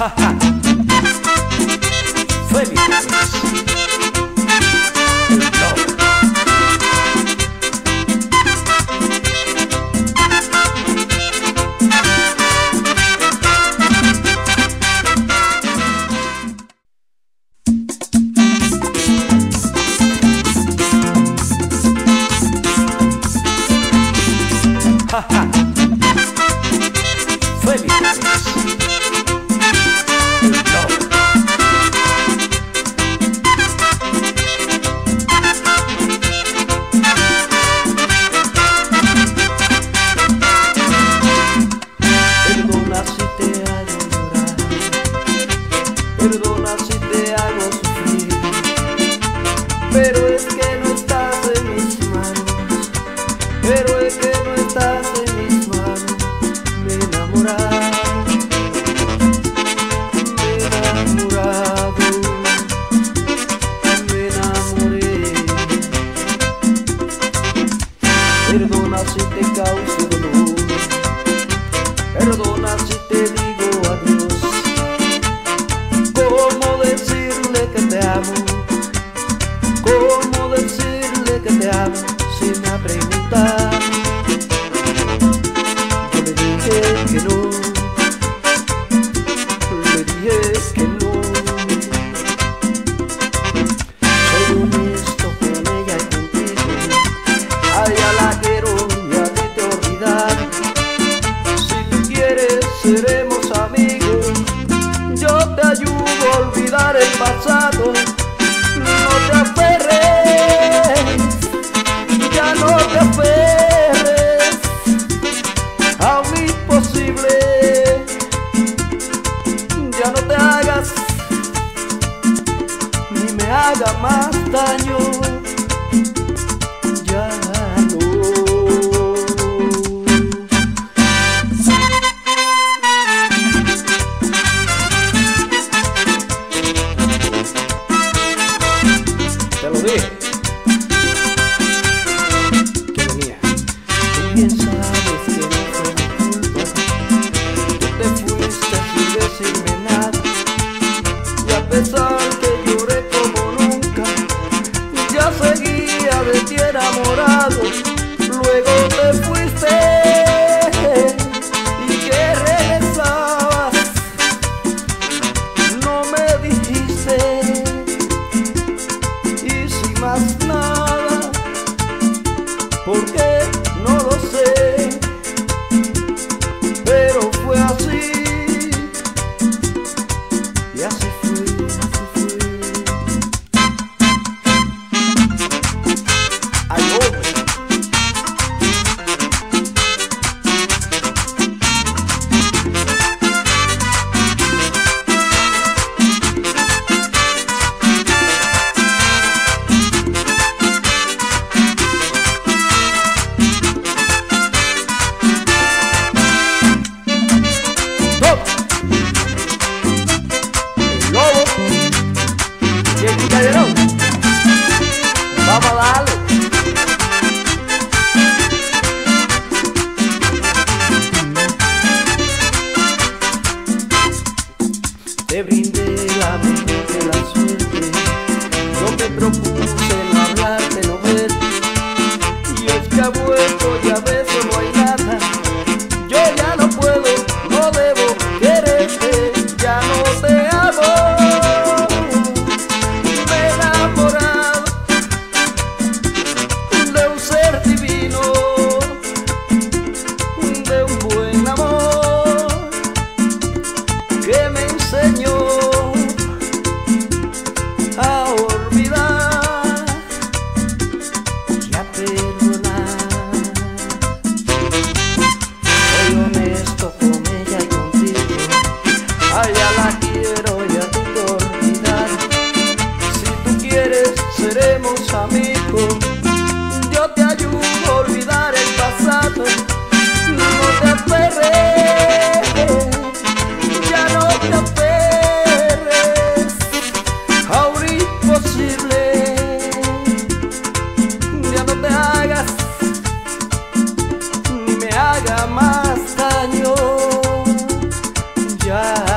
ha ha Si te causo dolor. Perdona si te digo adiós. ¿Cómo decirle que te amo? ¿Cómo decirle que te amo si me ha? más daño. Ya no. porque Te brindé la de la suerte, no te preocupes en hablarte, no verte, y es que ha vuelto ya ves. ya